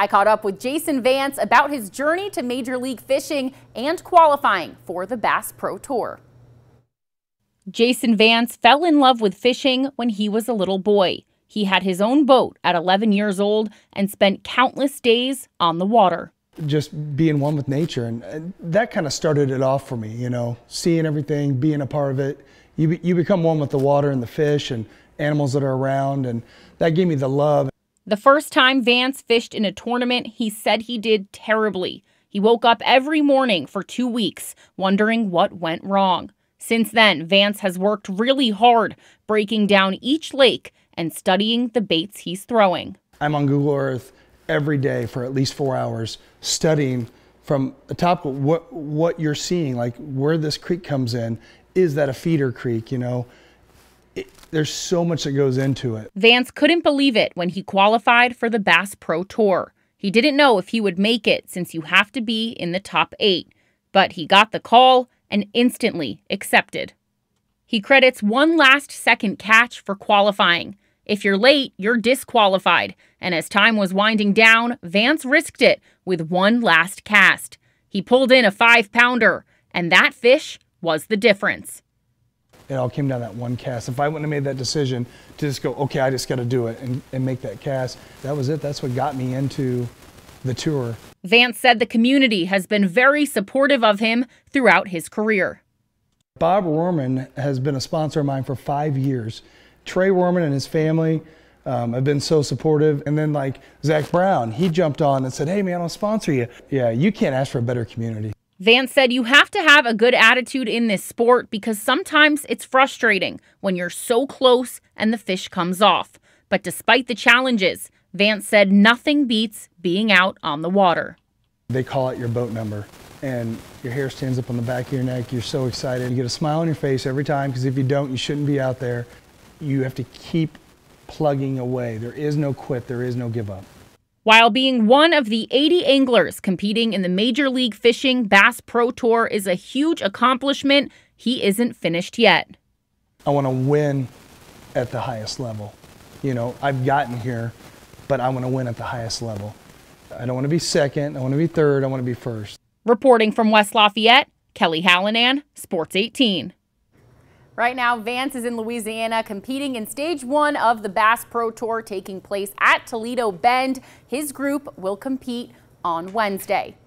I caught up with Jason Vance about his journey to Major League Fishing and qualifying for the Bass Pro Tour. Jason Vance fell in love with fishing when he was a little boy. He had his own boat at 11 years old and spent countless days on the water. Just being one with nature, and, that kind of started it off for me, you know, seeing everything, being a part of it. You, be, you become one with the water and the fish and animals that are around, and that gave me the love. The first time Vance fished in a tournament, he said he did terribly. He woke up every morning for two weeks, wondering what went wrong. Since then, Vance has worked really hard, breaking down each lake and studying the baits he's throwing. I'm on Google Earth every day for at least four hours studying from the top what, what you're seeing, like where this creek comes in. Is that a feeder creek? You know, it, there's so much that goes into it. Vance couldn't believe it when he qualified for the Bass Pro Tour. He didn't know if he would make it since you have to be in the top eight, but he got the call and instantly accepted. He credits one last second catch for qualifying. If you're late, you're disqualified. And as time was winding down, Vance risked it with one last cast. He pulled in a five pounder, and that fish was the difference. It all came down that one cast. If I wouldn't have made that decision to just go, okay, I just got to do it and, and make that cast, that was it. That's what got me into the tour. Vance said the community has been very supportive of him throughout his career. Bob Rohrman has been a sponsor of mine for five years. Trey Rohrman and his family um, have been so supportive. And then like Zach Brown, he jumped on and said, hey man, I'll sponsor you. Yeah, you can't ask for a better community. Vance said you have to have a good attitude in this sport because sometimes it's frustrating when you're so close and the fish comes off. But despite the challenges, Vance said nothing beats being out on the water. They call out your boat number and your hair stands up on the back of your neck. You're so excited. You get a smile on your face every time because if you don't, you shouldn't be out there you have to keep plugging away. There is no quit, there is no give up. While being one of the 80 anglers competing in the Major League Fishing Bass Pro Tour is a huge accomplishment, he isn't finished yet. I want to win at the highest level. You know, I've gotten here, but I want to win at the highest level. I don't want to be second, I want to be third, I want to be first. Reporting from West Lafayette, Kelly Hallinan, Sports 18. Right now, Vance is in Louisiana competing in stage one of the Bass Pro Tour taking place at Toledo Bend. His group will compete on Wednesday.